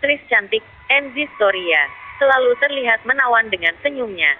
Aktris cantik, Enzi Storia, selalu terlihat menawan dengan senyumnya.